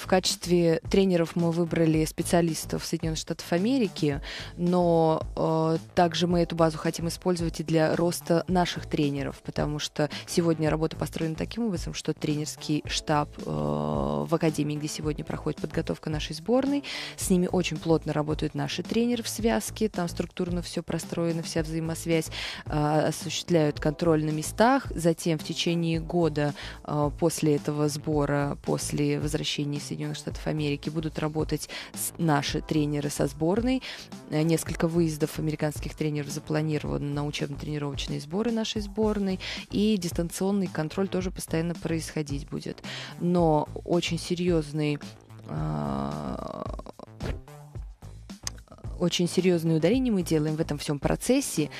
C: в качестве тренеров мы выбрали специалистов Соединенных Штатов Америки, но э, также мы эту базу хотим использовать и для роста наших тренеров, потому что сегодня работа построена таким образом, что тренерский штаб э, в академии, где сегодня проходит подготовка нашей сборной, с ними очень плотно работают наши тренеры в связке, там структурно все простроено, вся взаимосвязь, э, осуществляют контроль на местах, затем в течение года э, после этого сбора, после возвращения Соединенных Штатов Америки будут работать с наши тренеры со сборной. Э, несколько выездов американских тренеров запланировано на учебно-тренировочные сборы нашей сборной. И дистанционный контроль тоже постоянно происходить будет. Но очень серьезный а, очень серьезные ударения мы делаем в этом всем процессе,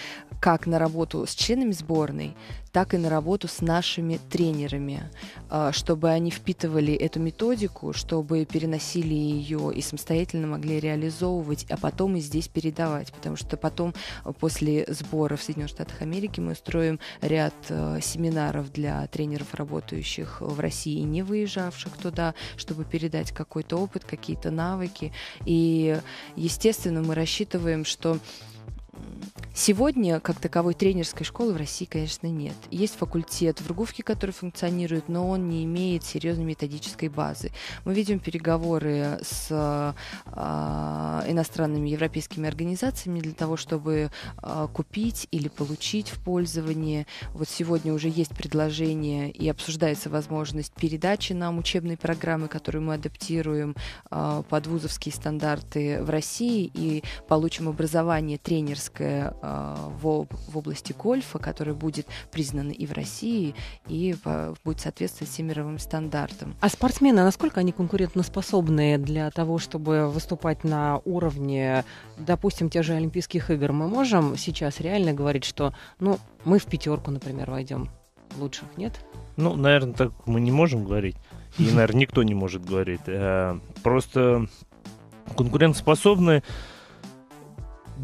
C: как на работу с членами сборной, так и на работу с нашими тренерами, а, чтобы они впитывали эту методику, чтобы переносили ее и самостоятельно могли реализовывать, а потом и здесь передавать, потому что потом а, после сбора в Соединенных Штатах Америки мы устроим ряд а, семинаров для тренеров, работающих в России и не выезжавших туда, чтобы передать какой-то опыт, какие-то навыки. И, естественно, мы рассчитываем, что Сегодня, как таковой тренерской школы в России, конечно, нет. Есть факультет в Ругувке, который функционирует, но он не имеет серьезной методической базы. Мы видим переговоры с э, иностранными европейскими организациями для того, чтобы э, купить или получить в пользование. Вот сегодня уже есть предложение и обсуждается возможность передачи нам учебной программы, которую мы адаптируем э, под вузовские стандарты в России и получим образование тренерское а, в, в области гольфа, который будет признан и в России, и будет соответствовать всем мировым стандартам.
A: А спортсмены, насколько они конкурентоспособны для того, чтобы выступать на уровне, допустим, тех же Олимпийских игр? Мы можем сейчас реально говорить, что ну, мы в пятерку, например, войдем лучших, нет?
B: Ну, наверное, так мы не можем говорить. И, наверное, никто не может говорить. Э, просто конкурентоспособны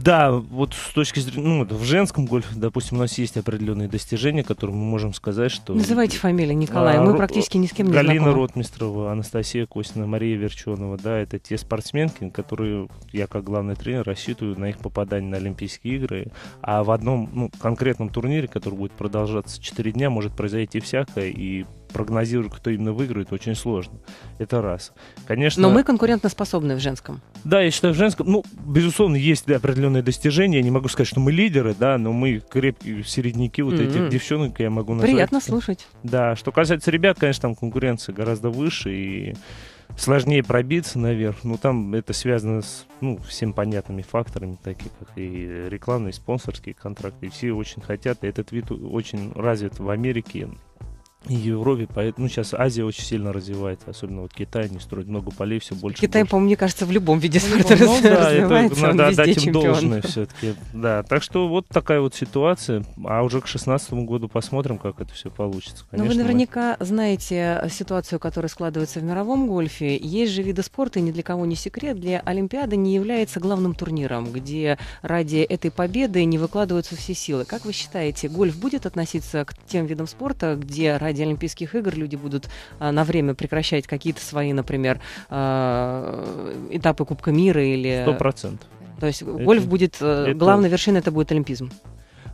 B: Да, вот с точки зрения, ну, в женском гольфе, допустим, у нас есть определенные достижения, которые мы можем сказать, что...
A: Называйте фамилии, Николай, а, мы практически ни с кем не
B: Галина
A: знакомы.
B: Ротмистрова, Анастасия Костина, Мария Верченова, да, это те спортсменки, которые я как главный тренер рассчитываю на их попадание на Олимпийские игры, а в одном ну, конкретном турнире, который будет продолжаться 4 дня, может произойти всякое, и прогнозировать, кто именно выиграет, очень сложно. Это раз. Конечно.
A: Но мы конкурентоспособны в женском.
B: Да, я считаю, в женском, ну, безусловно, есть определенные достижения. Я не могу сказать, что мы лидеры, да, но мы крепкие середняки вот mm-hmm. этих девчонок, я могу назвать.
A: Приятно слушать.
B: Да, что касается ребят, конечно, там конкуренция гораздо выше и сложнее пробиться наверх, но там это связано с ну, всем понятными факторами, такие как и рекламные, и спонсорские контракты. И все очень хотят, и этот вид очень развит в Америке, и Европе, поэтому ну, сейчас Азия очень сильно развивается, особенно вот Китай, они строят много полей, все больше.
A: Китай,
B: больше.
A: по-моему, мне кажется, в любом виде спорта
B: ну, да,
A: развивается,
B: это, надо отдать им
A: чемпион.
B: должное все-таки. Да, так что вот такая вот ситуация, а уже к 2016 году посмотрим, как это все получится.
A: Конечно, Но вы наверняка мы... знаете ситуацию, которая складывается в мировом гольфе. Есть же виды спорта, и ни для кого не секрет, для Олимпиады не является главным турниром, где ради этой победы не выкладываются все силы. Как вы считаете, гольф будет относиться к тем видам спорта, где ради ради Олимпийских игр люди будут а, на время прекращать какие-то свои, например, а, этапы Кубка мира или...
B: Сто процентов.
A: То есть это, гольф будет, э, это... главной вершиной это будет олимпизм.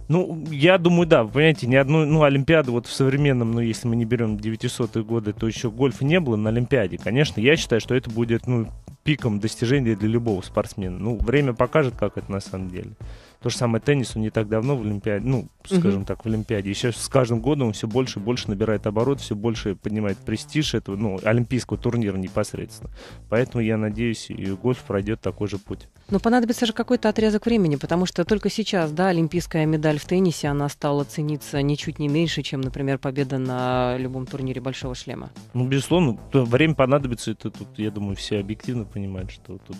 B: Ну, я думаю, да, понимаете, ни одной, ну, Олимпиады вот в современном, ну, если мы не берем 900-е годы, то еще гольфа не было на Олимпиаде. Конечно, я считаю, что это будет, ну, пиком достижения для любого спортсмена. Ну, время покажет, как это на самом деле. То же самое теннису не так давно в Олимпиаде, ну, скажем uh-huh. так, в Олимпиаде. И сейчас с каждым годом он все больше и больше набирает оборот, все больше поднимает престиж этого, ну, олимпийского турнира непосредственно. Поэтому я надеюсь, и гольф пройдет такой же путь.
A: Но понадобится же какой-то отрезок времени, потому что только сейчас, да, олимпийская медаль в теннисе, она стала цениться ничуть не меньше, чем, например, победа на любом турнире Большого шлема.
B: Ну, безусловно, время понадобится, это тут, я думаю, все объективно понимают, что тут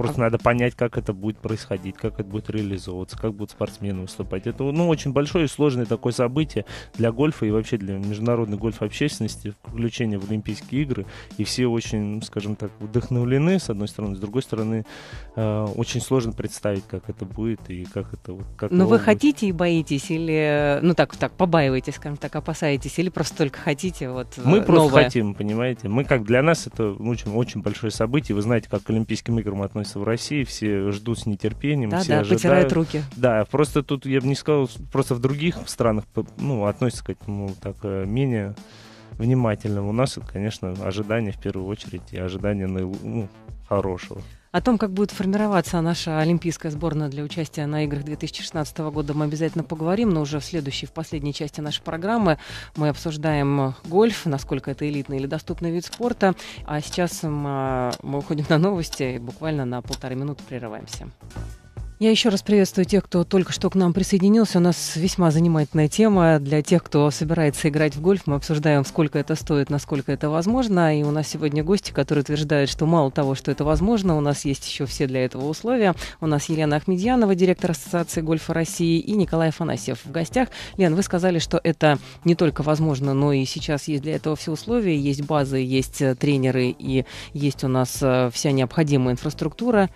B: Просто а... надо понять, как это будет происходить, как это будет реализовываться, как будут спортсмены выступать. Это ну, очень большое и сложное такое событие для гольфа и вообще для международной гольф-общественности, включение в Олимпийские игры. И все очень, скажем так, вдохновлены, с одной стороны. С другой стороны, э, очень сложно представить, как это будет и как это... Как
A: Но вы будет. хотите и боитесь, или, ну так, так, побаиваетесь, скажем так, опасаетесь, или просто только хотите вот
B: Мы
A: новое?
B: просто хотим, понимаете. Мы как для нас это очень, очень большое событие. Вы знаете, как к Олимпийским играм относятся в России, все ждут с нетерпением,
A: да,
B: все
A: да,
B: ожидают.
A: потирают руки.
B: Да, просто тут я бы не сказал, просто в других странах ну, относятся к этому так э, менее внимательно. У нас, конечно, ожидания в первую очередь и ожидания ну, хорошего.
A: О том, как будет формироваться наша олимпийская сборная для участия на играх 2016 года, мы обязательно поговорим, но уже в следующей, в последней части нашей программы мы обсуждаем гольф, насколько это элитный или доступный вид спорта. А сейчас мы, мы уходим на новости и буквально на полторы минуты прерываемся. Я еще раз приветствую тех, кто только что к нам присоединился. У нас весьма занимательная тема для тех, кто собирается играть в гольф. Мы обсуждаем, сколько это стоит, насколько это возможно. И у нас сегодня гости, которые утверждают, что мало того, что это возможно, у нас есть еще все для этого условия. У нас Елена Ахмедьянова, директор Ассоциации гольфа России, и Николай Афанасьев в гостях. Лен, вы сказали, что это не только возможно, но и сейчас есть для этого все условия. Есть базы, есть э, тренеры и есть у нас э, вся необходимая инфраструктура.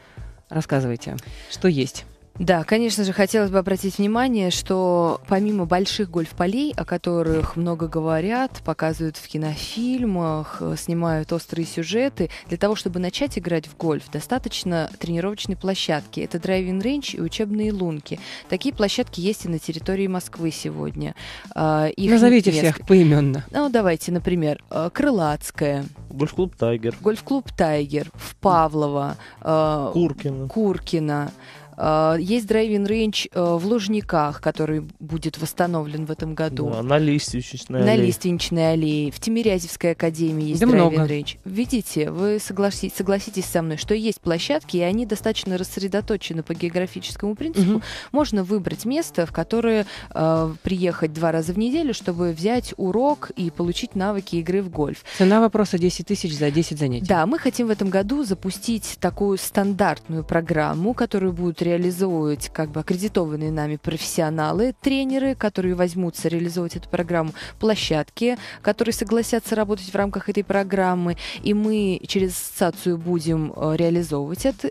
A: Рассказывайте, что есть.
C: Да, конечно же, хотелось бы обратить внимание, что помимо больших гольф-полей, о которых много говорят, показывают в кинофильмах, снимают острые сюжеты, для того, чтобы начать играть в гольф, достаточно тренировочной площадки. Это driving range и учебные лунки. Такие площадки есть и на территории Москвы сегодня.
A: А, их Назовите всех поименно.
C: Ну, давайте, например, а, Крылатская.
B: Гольф-клуб «Тайгер».
C: Гольф-клуб «Тайгер» в Павлово.
B: А, Куркина.
C: Куркина. А, есть driving range э, в Лужниках, который будет восстановлен в этом году.
B: Да, на Лиственничной
C: аллее. На Лиственничной аллее. В Тимирязевской академии есть да driving range. Видите, вы согласитесь, согласитесь со мной, что есть площадки, и они достаточно рассредоточены по географическому принципу. Угу. Можно выбрать место, в которое э, приехать два раза в неделю, чтобы взять урок и получить навыки игры в гольф.
A: Цена вопроса 10 тысяч за 10 занятий.
C: Да, мы хотим в этом году запустить такую стандартную программу, которую будут реализовывать как бы аккредитованные нами профессионалы, тренеры, которые возьмутся реализовывать эту программу, площадки, которые согласятся работать в рамках этой программы, и мы через ассоциацию будем э, реализовывать это,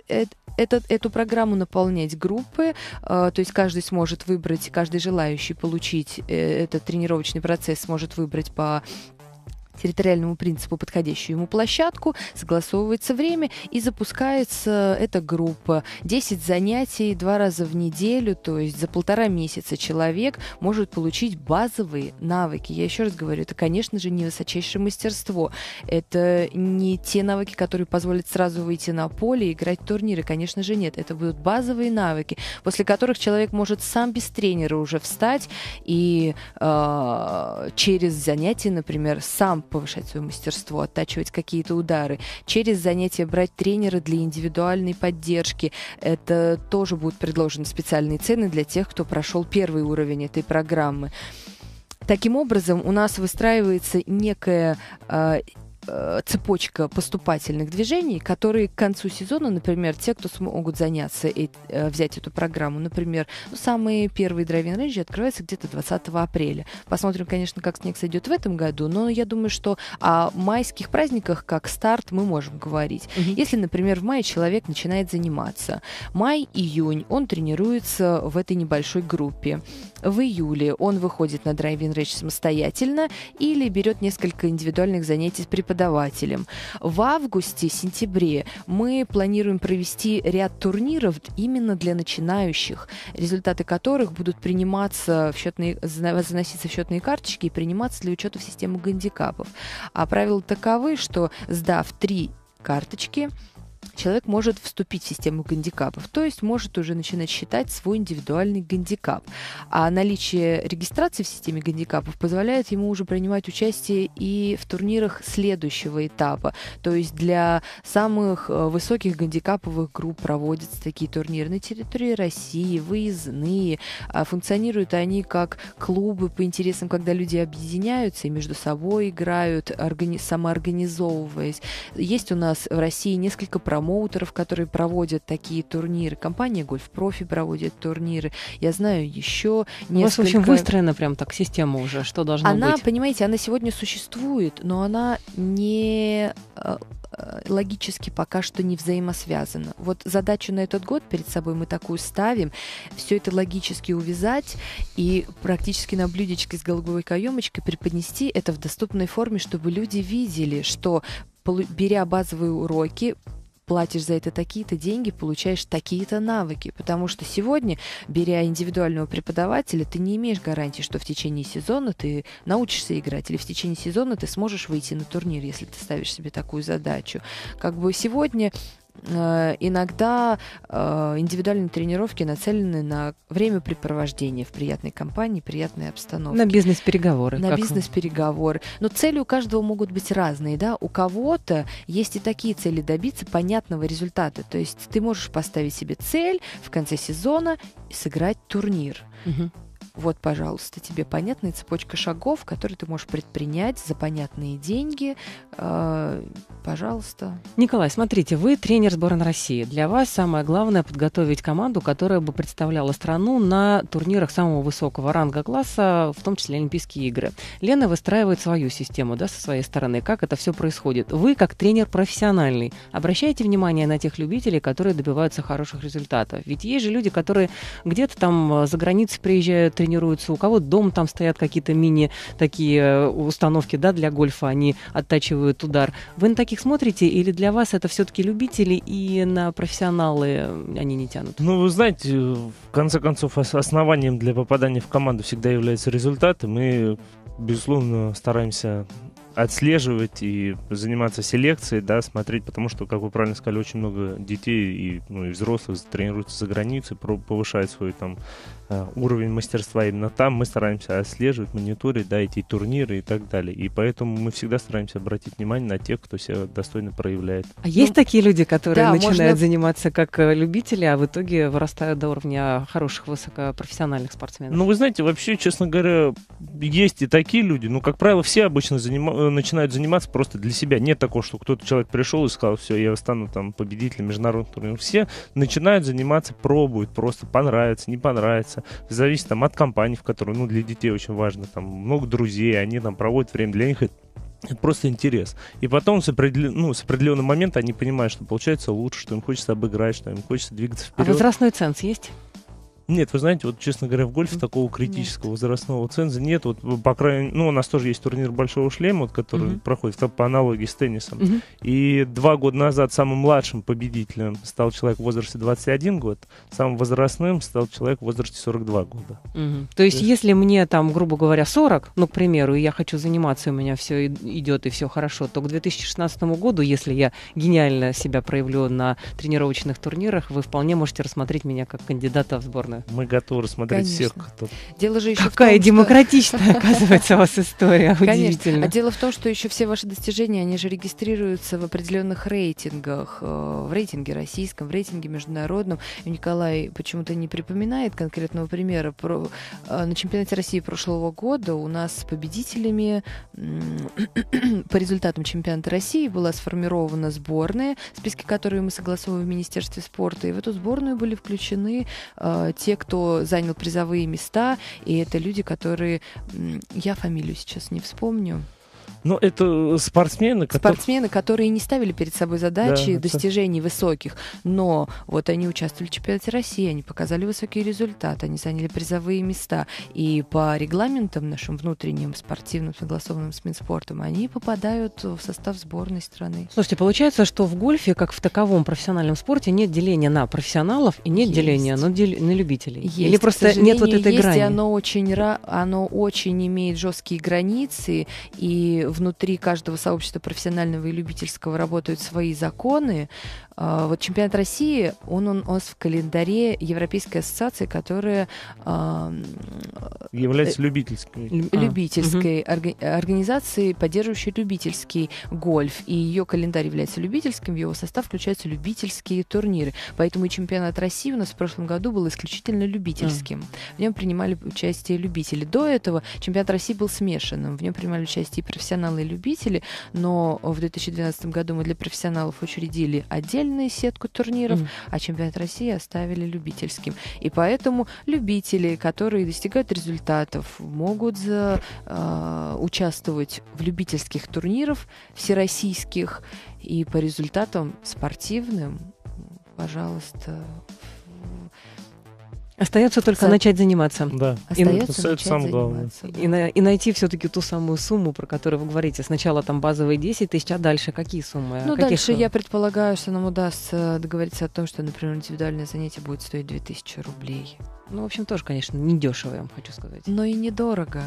C: этот, эту программу наполнять группы, то есть каждый сможет выбрать, каждый желающий получить этот тренировочный процесс сможет выбрать по территориальному принципу подходящую ему площадку, согласовывается время и запускается эта группа. 10 занятий два раза в неделю, то есть за полтора месяца человек может получить базовые навыки. Я еще раз говорю, это, конечно же, не высочайшее мастерство. Это не те навыки, которые позволят сразу выйти на поле и играть в турниры. Конечно же, нет. Это будут базовые навыки, после которых человек может сам без тренера уже встать и э, через занятия, например, сам повышать свое мастерство, оттачивать какие-то удары, через занятия брать тренера для индивидуальной поддержки. Это тоже будут предложены специальные цены для тех, кто прошел первый уровень этой программы. Таким образом, у нас выстраивается некая э, Э, цепочка поступательных движений, которые к концу сезона, например, те, кто смогут заняться и э, взять эту программу, например, ну, самые первые driving range и открываются где-то 20 апреля. Посмотрим, конечно, как снег сойдет в этом году, но я думаю, что о майских праздниках как старт мы можем говорить. Угу. Если, например, в мае человек начинает заниматься, май-июнь он тренируется в этой небольшой группе. В июле он выходит на driving range самостоятельно или берет несколько индивидуальных занятий с преподавателем. В августе-сентябре мы планируем провести ряд турниров именно для начинающих, результаты которых будут приниматься в счетные, заноситься в счетные карточки и приниматься для учета в систему гандикапов. А правила таковы, что сдав три карточки, человек может вступить в систему гандикапов, то есть может уже начинать считать свой индивидуальный гандикап. А наличие регистрации в системе гандикапов позволяет ему уже принимать участие и в турнирах следующего этапа. То есть для самых э, высоких гандикаповых групп проводятся такие турниры на территории России, выездные. А функционируют они как клубы по интересам, когда люди объединяются и между собой играют, органи- самоорганизовываясь. Есть у нас в России несколько промоутеров, которые проводят такие турниры. Компания Гольф Профи проводит турниры. Я знаю еще несколько... У вас,
A: в общем, выстроена прям так система уже, что должно
C: она,
A: быть?
C: Она, понимаете, она сегодня существует, но она не э, э, логически пока что не взаимосвязано. Вот задачу на этот год перед собой мы такую ставим, все это логически увязать и практически на блюдечке с голубой каемочкой преподнести это в доступной форме, чтобы люди видели, что беря базовые уроки, платишь за это такие-то деньги, получаешь такие-то навыки. Потому что сегодня, беря индивидуального преподавателя, ты не имеешь гарантии, что в течение сезона ты научишься играть, или в течение сезона ты сможешь выйти на турнир, если ты ставишь себе такую задачу. Как бы сегодня иногда э, индивидуальные тренировки нацелены на времяпрепровождение в приятной компании, приятной обстановке.
A: На бизнес-переговоры.
C: На бизнес-переговоры. Но цели у каждого могут быть разные, да. У кого-то есть и такие цели добиться понятного результата. То есть ты можешь поставить себе цель в конце сезона сыграть турнир. Угу. Вот, пожалуйста, тебе понятная цепочка шагов, которые ты можешь предпринять за понятные деньги. Э, пожалуйста.
A: Николай, смотрите, вы тренер сборной России. Для вас самое главное подготовить команду, которая бы представляла страну на турнирах самого высокого ранга класса, в том числе Олимпийские игры. Лена выстраивает свою систему, да, со своей стороны. Как это все происходит? Вы, как тренер профессиональный, обращайте внимание на тех любителей, которые добиваются хороших результатов. Ведь есть же люди, которые где-то там за границей приезжают тренируются, у кого дом там стоят какие-то мини такие э, установки, да, для гольфа, они оттачивают удар. Вы на таких смотрите или для вас это все-таки любители и на профессионалы они не тянут?
B: Ну, вы знаете, в конце концов, основанием для попадания в команду всегда является результат, и мы, безусловно, стараемся отслеживать и заниматься селекцией, да, смотреть, потому что, как вы правильно сказали, очень много детей и, ну, и взрослых тренируются за границей, повышают свой там Э, уровень мастерства именно там, мы стараемся отслеживать, мониторить, да, эти турниры и так далее. И поэтому мы всегда стараемся обратить внимание на тех, кто себя достойно проявляет.
A: А ну, есть такие люди, которые да, начинают можно... заниматься как э, любители, а в итоге вырастают до уровня хороших высокопрофессиональных спортсменов?
B: Ну, вы знаете, вообще, честно говоря, есть и такие люди. Ну, как правило, все обычно заним... Э, начинают заниматься просто для себя. Нет такого, что кто-то человек пришел и сказал, все, я стану там победителем международных турниров. Все начинают заниматься, пробуют, просто понравится, не понравится зависит там от компании, в которой, ну, для детей очень важно, там много друзей, они там проводят время, для них это Это просто интерес. И потом с, определен... ну, с определенного момента они понимают, что получается лучше, что им хочется обыграть, что им хочется двигаться вперед.
A: А возрастной ценз есть?
B: Нет, вы знаете, вот, честно говоря, в гольфе такого критического нет. возрастного ценза нет. Вот, по крайней ну, у нас тоже есть турнир Большого шлема, вот, который uh-huh. проходит по аналогии с теннисом. Uh-huh. И два года назад самым младшим победителем стал человек в возрасте 21 год, самым возрастным стал человек в возрасте 42 года.
A: Uh-huh. То есть, если мне там, грубо говоря, 40, ну, к примеру, и я хочу заниматься, у меня все идет и все хорошо, то к 2016 году, если я гениально себя проявлю на тренировочных турнирах, вы вполне можете рассмотреть меня как кандидата в сборную стороны.
B: Мы готовы рассмотреть Конечно. всех, кто...
C: Дело же еще
A: Какая в том, демократичная, что... оказывается, у вас история. Удивительно.
C: А дело в том, что еще все ваши достижения, они же регистрируются в определенных рейтингах. Э, в рейтинге российском, в рейтинге международном. И Николай почему-то не припоминает конкретного примера. Про... Э, на чемпионате России прошлого года у нас с победителями по результатам чемпионата России была сформирована сборная, списки которой мы согласовываем в Министерстве спорта. И в эту сборную были включены э, те, кто занял призовые места, и это люди, которые... Я фамилию сейчас не вспомню.
B: Ну, это спортсмены,
C: которые... Спортсмены, которые не ставили перед собой задачи да, достижений это... высоких, но вот они участвовали в чемпионате России, они показали высокие результаты, они заняли призовые места, и по регламентам нашим внутренним спортивным, согласованным с Минспортом, они попадают в состав сборной страны.
A: Слушайте, получается, что в гольфе, как в таковом профессиональном спорте, нет деления на профессионалов и нет есть. деления на, дел... на любителей?
C: Есть. Или просто нет вот этой есть, грани? оно очень, оно очень имеет жесткие границы, и внутри каждого сообщества профессионального и любительского работают свои законы, вот чемпионат России, он, он, он в календаре Европейской ассоциации, которая
B: является э, любительской.
C: Любительской а, орга, организацией, поддерживающей любительский гольф. И ее календарь является любительским, в его состав включаются любительские турниры. Поэтому и чемпионат России у нас в прошлом году был исключительно любительским. А. В нем принимали участие любители. До этого чемпионат России был смешанным. В нем принимали участие и профессионалы, и любители. Но в 2012 году мы для профессионалов учредили отдельно отдельную сетку турниров, mm. а чемпионат России оставили любительским. И поэтому любители, которые достигают результатов, могут за, э, участвовать в любительских турнирах всероссийских и по результатам спортивным, пожалуйста,
A: Остается только За... начать заниматься.
B: Да.
C: Остается и, начать самое главное.
A: И, на, и найти все-таки ту самую сумму, про которую вы говорите. Сначала там базовые 10 тысяч, а дальше какие суммы?
C: Ну,
A: Каких
C: дальше сумм? я предполагаю, что нам удастся договориться о том, что, например, индивидуальное занятие будет стоить 2000 рублей.
A: Ну, в общем, тоже, конечно, недешево, я вам хочу сказать.
C: Но и недорого.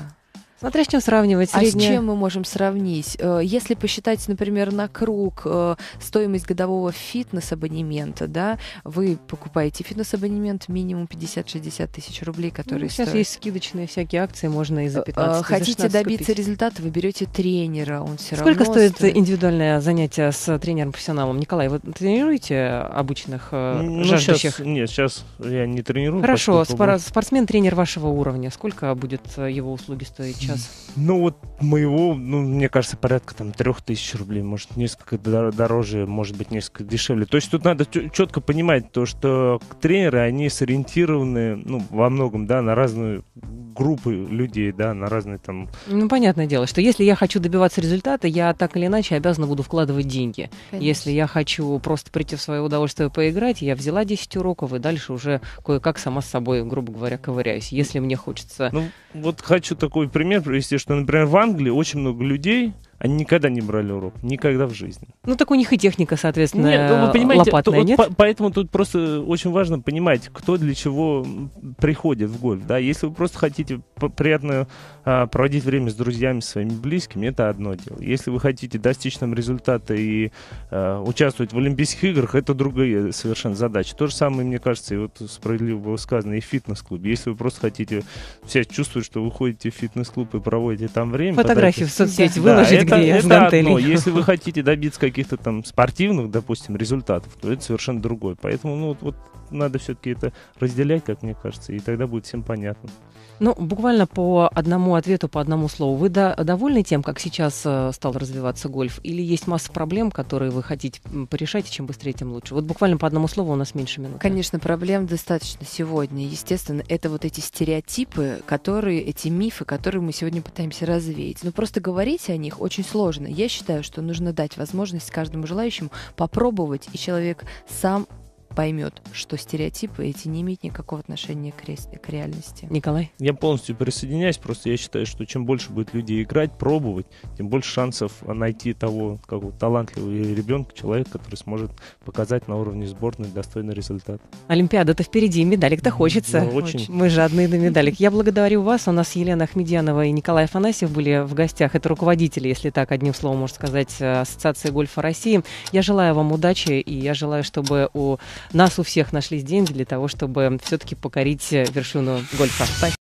A: Смотря с чем сравнивать.
C: Средняя... А с чем мы можем сравнить? Э, если посчитать, например, на круг э, стоимость годового фитнес-абонемента, да, вы покупаете фитнес-абонемент минимум 50-60 тысяч рублей, который ну,
A: Сейчас
C: стоит.
A: есть скидочные всякие акции, можно и за 15
C: э, Хотите за добиться купить. результата, вы берете тренера, он все
A: Сколько
C: равно
A: стоит, стоит индивидуальное занятие с тренером-профессионалом? Николай, вы тренируете обычных ну, жаждущих?
B: Сейчас, нет, сейчас я не тренирую.
A: Хорошо, спор- спортсмен-тренер вашего уровня, сколько будет его услуги стоить? Сейчас?
B: Ну, вот моего, ну, мне кажется, порядка там трех тысяч рублей, может, несколько дороже, может быть, несколько дешевле. То есть тут надо четко понимать то, что тренеры, они сориентированы, ну, во многом, да, на разную группы людей, да, на разные там...
A: Ну, понятное дело, что если я хочу добиваться результата, я так или иначе обязана буду вкладывать деньги. Конечно. Если я хочу просто прийти в свое удовольствие поиграть, я взяла 10 уроков и дальше уже кое-как сама с собой, грубо говоря, ковыряюсь. Если мне хочется...
B: Ну, вот хочу такой пример привести, что, например, в Англии очень много людей, они никогда не брали урок, никогда в жизни.
A: Ну, так у них и техника, соответственно, нет, ну, вы понимаете, лопатная,
B: то,
A: нет?
B: По, поэтому тут просто очень важно понимать, кто для чего приходит в гольф. Да? Если вы просто хотите приятно а, проводить время с друзьями, своими близкими, это одно дело. Если вы хотите достичь там результата и а, участвовать в Олимпийских играх, это другая совершенно задача. То же самое, мне кажется, и вот справедливо было сказано и в фитнес-клубе. Если вы просто хотите все чувствовать, что вы ходите в фитнес-клуб и проводите там время...
A: Фотографии в соцсети да, выложить,
B: это, где я это одно. Если вы хотите добиться каких-то там спортивных, допустим, результатов, то это совершенно другое. Поэтому, ну, вот, вот надо все-таки это разделять, как мне кажется, и тогда будет всем понятно.
A: Ну, буквально по одному ответу по одному слову. Вы до, довольны тем, как сейчас э, стал развиваться гольф? Или есть масса проблем, которые вы хотите порешать, и чем быстрее, тем лучше? Вот буквально по одному слову у нас меньше минут.
C: Конечно, проблем достаточно сегодня. Естественно, это вот эти стереотипы, которые, эти мифы, которые мы сегодня пытаемся развеять. Но просто говорить о них очень сложно. Я считаю, что нужно дать возможность каждому желающему попробовать, и человек сам поймет, что стереотипы эти не имеют никакого отношения к, ре- к реальности.
A: Николай?
B: Я полностью присоединяюсь, просто я считаю, что чем больше будет людей играть, пробовать, тем больше шансов найти того какого талантливого ребенка, человека, который сможет показать на уровне сборной достойный результат.
A: Олимпиада-то впереди, медалик-то хочется.
B: Ну, очень.
A: Мы жадные до медалек. Я благодарю вас. У нас Елена Ахмедьянова и Николай Афанасьев были в гостях. Это руководители, если так одним словом можно сказать, Ассоциации гольфа России. Я желаю вам удачи, и я желаю, чтобы у нас у всех нашлись деньги для того, чтобы все-таки покорить вершину гольфа. Спасибо.